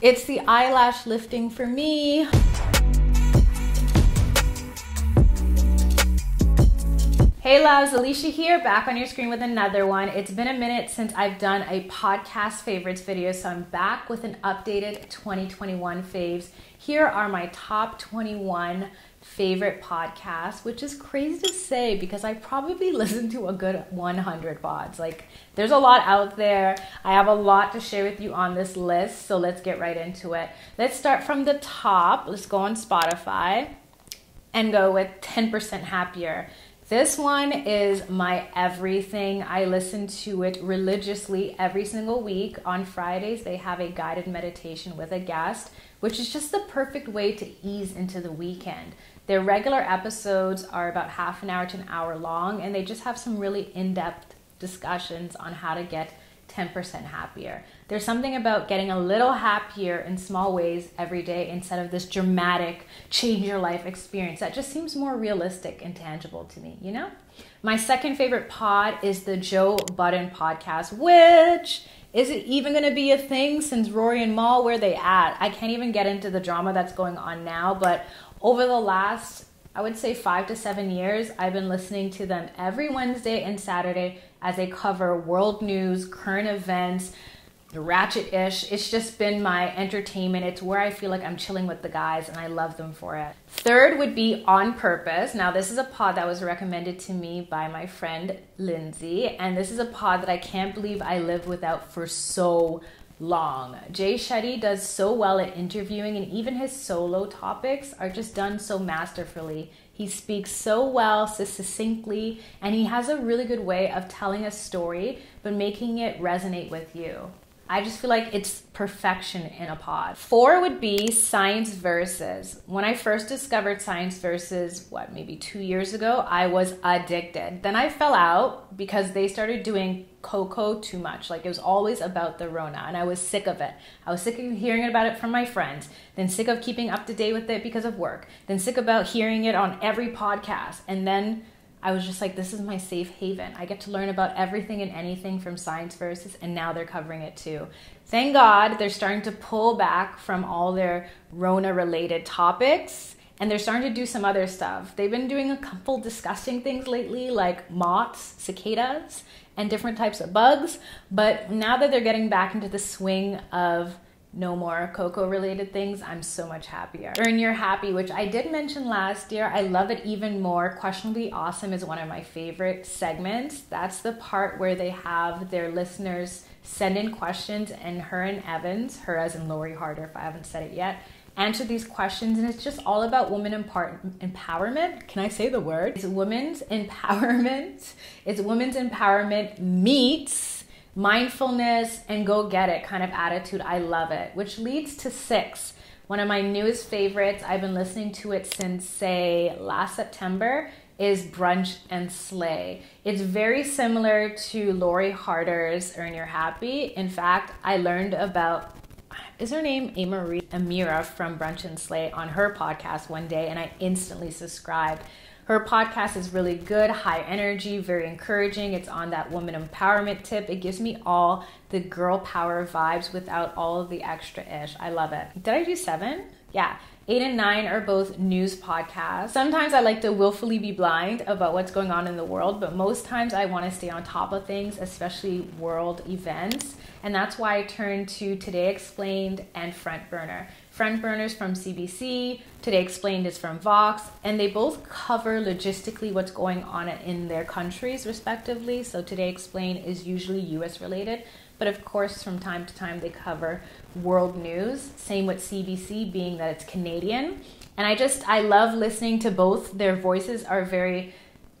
It's the eyelash lifting for me. Hey loves, Alisha here, back on your screen with another one. It's been a minute since I've done a podcast favorites video, so I'm back with an updated 2021 faves. Here are my top 21 favorite podcast, which is crazy to say because I probably listen to a good 100 pods. Like, there's a lot out there. I have a lot to share with you on this list, so let's get right into it. Let's start from the top. Let's go on Spotify and go with 10% Happier. This one is my everything. I listen to it religiously every single week. On Fridays, they have a guided meditation with a guest, which is just the perfect way to ease into the weekend. Their regular episodes are about half an hour to an hour long, and they just have some really in depth discussions on how to get 10% happier. There's something about getting a little happier in small ways every day instead of this dramatic change your life experience that just seems more realistic and tangible to me, you know? My second favorite pod is the Joe Budden podcast, which is it even going to be a thing since Rory and Mal, where they at? I can't even get into the drama that's going on now, but over the last I would say five to seven years, I've been listening to them every Wednesday and Saturday as they cover world news, current events, ratchet ish. It's just been my entertainment. It's where I feel like I'm chilling with the guys and I love them for it. Third would be On Purpose. Now, this is a pod that was recommended to me by my friend Lindsay, and this is a pod that I can't believe I lived without for so long. Jay Shetty does so well at interviewing, and even his solo topics are just done so masterfully. He speaks so well, so succinctly, and he has a really good way of telling a story but making it resonate with you. I just feel like it's perfection in a pod. Four would be Science Versus. When I first discovered Science Versus, what, maybe two years ago, I was addicted. Then I fell out because they started doing Coco too much. Like it was always about the Rona, and I was sick of it. I was sick of hearing about it from my friends, then sick of keeping up to date with it because of work, then sick about hearing it on every podcast, and then I was just like, this is my safe haven. I get to learn about everything and anything from Science Versus, and now they're covering it too. Thank God they're starting to pull back from all their Rona related topics and they're starting to do some other stuff. They've been doing a couple disgusting things lately, like moths, cicadas, and different types of bugs. But now that they're getting back into the swing of no more cocoa related things, I'm so much happier. Earn Your Happy, which I did mention last year. I love it even more. Questionably Awesome is one of my favorite segments. That's the part where they have their listeners send in questions and her and Evans, her as in Lori Harder, if I haven't said it yet, answer these questions. And it's just all about women empower- empowerment. Can I say the word? It's women's empowerment. It's women's empowerment meets mindfulness and go get it kind of attitude. I love it, which leads to six. One of my newest favorites, I've been listening to it since, say, last September, is Brunch and Slay. It's very similar to Lori Harder's Earn Your Happy. In fact, I learned about is her name Amarie Amira from Brunch and Slay on her podcast one day, and I instantly subscribed. Her podcast is really good, high energy, very encouraging. It's on that woman empowerment tip. It gives me all the girl power vibes without all of the extra ish. I love it. Did I do seven? Yeah. Eight and nine are both news podcasts. Sometimes I like to willfully be blind about what's going on in the world, but most times I want to stay on top of things, especially world events. And that's why I turn to Today Explained and Front Burner. Front Burners from CBC, Today Explained is from Vox, and they both cover logistically what's going on in their countries, respectively. So Today Explained is usually US related, but of course, from time to time, they cover world news. Same with CBC, being that it's Canadian. And I just, I love listening to both. Their voices are very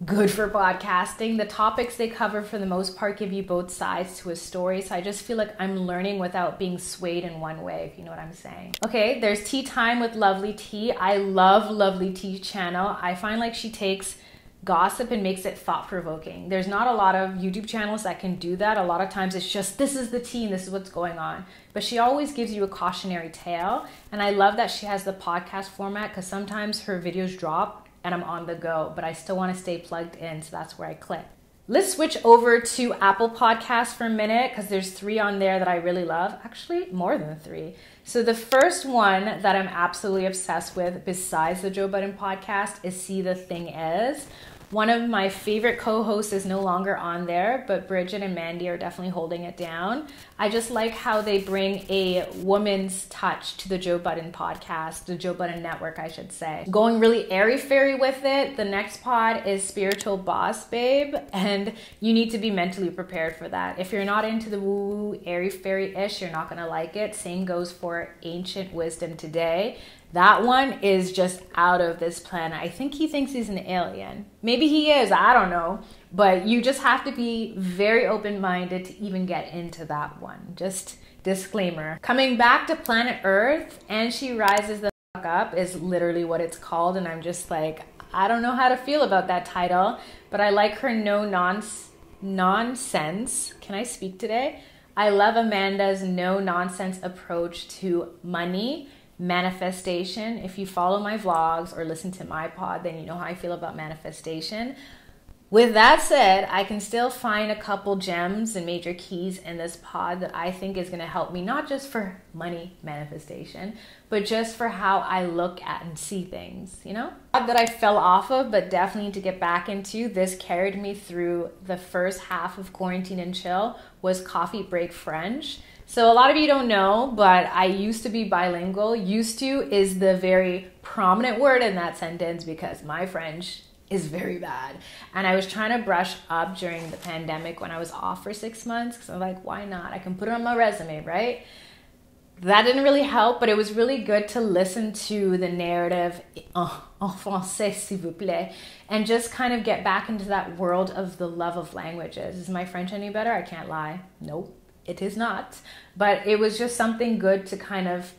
good for podcasting. The topics they cover, for the most part, give you both sides to a story. So I just feel like I'm learning without being swayed in one way, if you know what I'm saying. Okay, there's Tea Time with Lovely Tea. I love Lovely Tea channel. I find like she takes gossip and makes it thought provoking. There's not a lot of YouTube channels that can do that. A lot of times it's just this is the tea and this is what's going on. But she always gives you a cautionary tale. And I love that she has the podcast format because sometimes her videos drop and I'm on the go, but I still want to stay plugged in, so that's where I click. Let's switch over to Apple Podcasts for a minute because there's three on there that I really love. Actually, more than three. So, the first one that I'm absolutely obsessed with, besides the Joe Budden podcast, is See the Thing Is. One of my favorite co hosts is no longer on there, but Bridget and Mandy are definitely holding it down. I just like how they bring a woman's touch to the Joe Budden podcast, the Joe Budden network, I should say. Going really airy fairy with it. The next pod is Spiritual Boss Babe, and you need to be mentally prepared for that. If you're not into the woo woo, airy fairy ish, you're not gonna like it. Same goes for Ancient Wisdom Today. That one is just out of this planet. I think he thinks he's an alien. Maybe he is, I don't know. But you just have to be very open minded to even get into that one. Just disclaimer. Coming back to planet Earth, and she rises the fuck up is literally what it's called. And I'm just like, I don't know how to feel about that title, but I like her no nonsense. Nonsense. Can I speak today? I love Amanda's no nonsense approach to money manifestation. If you follow my vlogs or listen to my pod, then you know how I feel about manifestation. With that said, I can still find a couple gems and major keys in this pod that I think is going to help me, not just for money manifestation, but just for how I look at and see things, you know? That I fell off of, but definitely to get back into. This carried me through the first half of quarantine and chill was coffee break French. So a lot of you don't know, but I used to be bilingual. Used to is the very prominent word in that sentence because my French is very bad. And I was trying to brush up during the pandemic when I was off for six months because I'm like, why not? I can put it on my resume, right? That didn't really help, but it was really good to listen to the narrative en, en français, s'il vous plaît, and just kind of get back into that world of the love of languages. Is my French any better? I can't lie. Nope it is not. But it was just something good to kind of.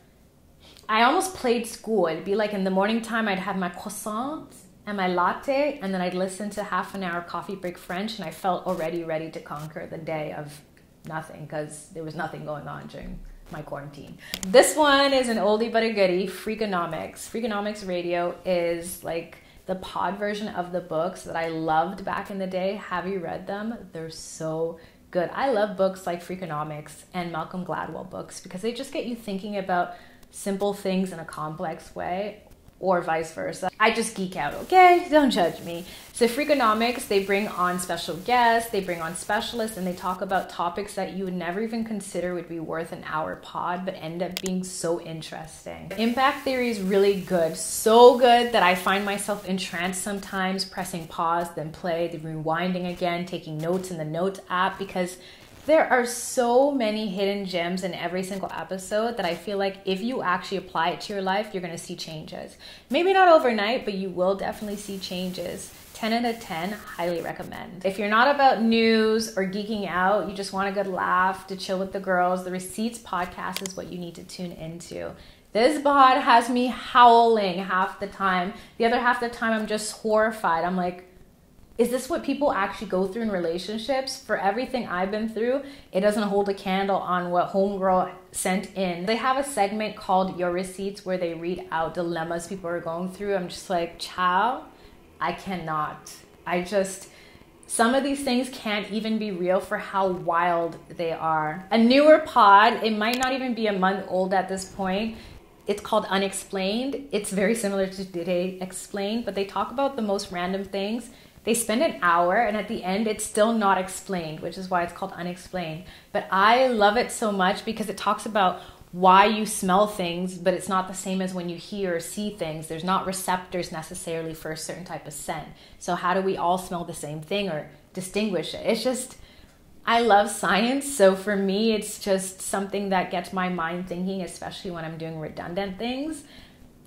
I almost played school. It'd be like in the morning time, I'd have my croissant and my latte, and then I'd listen to half an hour coffee break French, and I felt already ready to conquer the day of nothing because there was nothing going on during my quarantine. This one is an oldie but a goodie, Freakonomics. Freakonomics Radio is like the pod version of the books that I loved back in the day. Have you read them? They're so good. I love books like Freakonomics and Malcolm Gladwell books because they just get you thinking about simple things in a complex way or vice versa. I just geek out, okay? Don't judge me. So, Freakonomics, they bring on special guests, they bring on specialists, and they talk about topics that you would never even consider would be worth an hour pod, but end up being so interesting. Impact theory is really good, so good that I find myself entranced sometimes, pressing pause, then play, then rewinding again, taking notes in the Notes app because there are so many hidden gems in every single episode that I feel like if you actually apply it to your life, you're going to see changes. Maybe not overnight, but you will definitely see changes. 10 out of 10, highly recommend. If you're not about news or geeking out, you just want a good laugh to chill with the girls, the Receipts podcast is what you need to tune into. This pod has me howling half the time. The other half the time, I'm just horrified. I'm like, is this what people actually go through in relationships? For everything I've been through, it doesn't hold a candle on what Homegirl sent in. They have a segment called Your Receipts where they read out dilemmas people are going through. I'm just like, chow, I cannot. I just, some of these things can't even be real for how wild they are. A newer pod, it might not even be a month old at this point. It's called Unexplained. It's very similar to Today Explained, but they talk about the most random things they spend an hour and at the end it's still not explained, which is why it's called unexplained. But I love it so much because it talks about why you smell things, but it's not the same as when you hear or see things. There's not receptors necessarily for a certain type of scent. So, how do we all smell the same thing or distinguish it? It's just, I love science. So, for me, it's just something that gets my mind thinking, especially when I'm doing redundant things.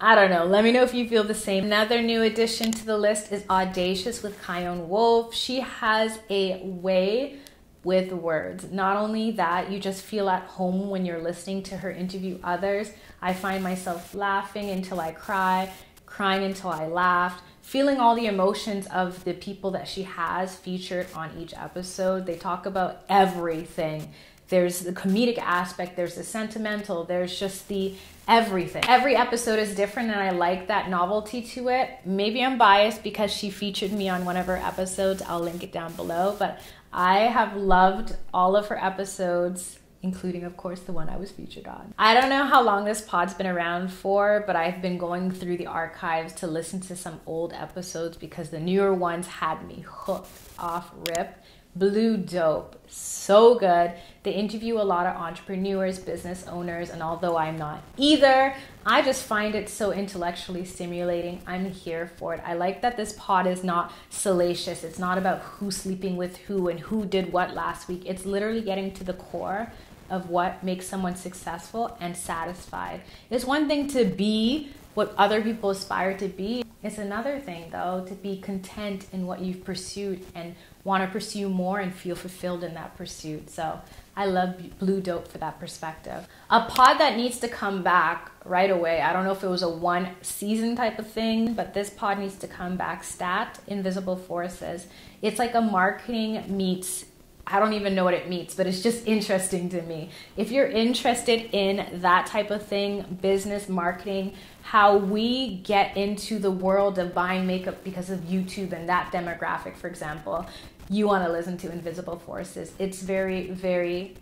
I don't know. Let me know if you feel the same. Another new addition to the list is Audacious with Chion Wolf. She has a way with words. Not only that, you just feel at home when you're listening to her interview others. I find myself laughing until I cry, crying until I laughed, feeling all the emotions of the people that she has featured on each episode. They talk about everything there's the comedic aspect, there's the sentimental, there's just the everything. Every episode is different, and I like that novelty to it. Maybe I'm biased because she featured me on one of her episodes. I'll link it down below, but I have loved all of her episodes including, of course, the one I was featured on. I don't know how long this pod's been around for, but I've been going through the archives to listen to some old episodes because the newer ones had me hooked off rip. Blue Dope, so good. They interview a lot of entrepreneurs, business owners, and although I'm not either, I just find it so intellectually stimulating. I'm here for it. I like that this pod is not salacious. It's not about who's sleeping with who and who did what last week. It's literally getting to the core of what makes someone successful and satisfied. It's one thing to be what other people aspire to be. It's another thing, though, to be content in what you've pursued and want to pursue more and feel fulfilled in that pursuit. So I love Blue Dope for that perspective. A pod that needs to come back right away. I don't know if it was a one season type of thing, but this pod needs to come back. Stat Invisible Forces. It's like a marketing meets I don't even know what it means, but it's just interesting to me. If you're interested in that type of thing, business, marketing, how we get into the world of buying makeup because of YouTube and that demographic, for example, you want to listen to Invisible Forces. It's very, very,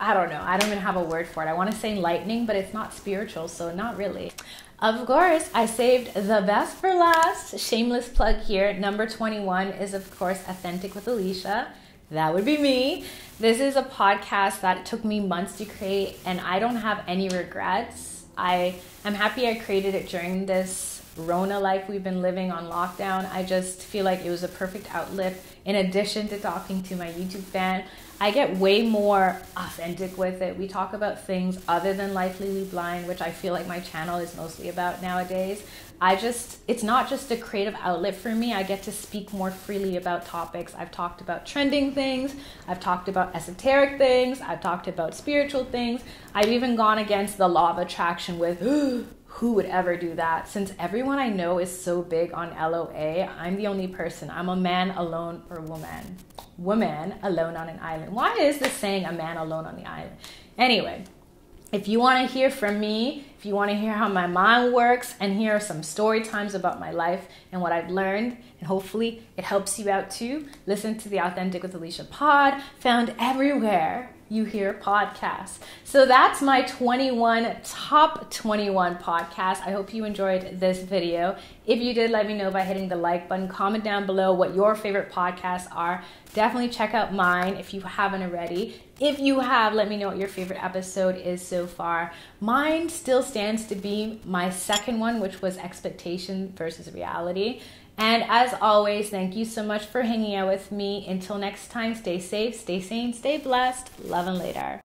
I don't know, I don't even have a word for it. I want to say lightning, but it's not spiritual, so not really. Of course, I saved the best for last. Shameless plug here. Number 21 is, of course, Authentic with Alisha. That would be me. This is a podcast that took me months to create, and I don't have any regrets. I am happy I created it during this Rona life we've been living on lockdown. I just feel like it was a perfect outlet in addition to talking to my YouTube fan. I get way more authentic with it. We talk about things other than Life Legally Blind, which I feel like my channel is mostly about nowadays. I just, it's not just a creative outlet for me. I get to speak more freely about topics. I've talked about trending things, I've talked about esoteric things, I've talked about spiritual things. I've even gone against the law of attraction with who would ever do that? Since everyone I know is so big on LOA, I'm the only person. I'm a man alone or woman. Woman alone on an island. Why is this saying a man alone on the island? Anyway, if you want to hear from me, if you want to hear how my mind works and hear some story times about my life and what I've learned, and hopefully it helps you out too, listen to the Authentic with Alisha pod, found everywhere you hear podcasts. So that's my 21 top 21 podcasts. I hope you enjoyed this video. If you did, let me know by hitting the like button. Comment down below what your favorite podcasts are. Definitely check out mine if you haven't already. If you have, let me know what your favorite episode is so far. Mine still stands to be my second one, which was expectation versus reality. And as always, thank you so much for hanging out with me. Until next time, stay safe, stay sane, stay blessed. Love and later.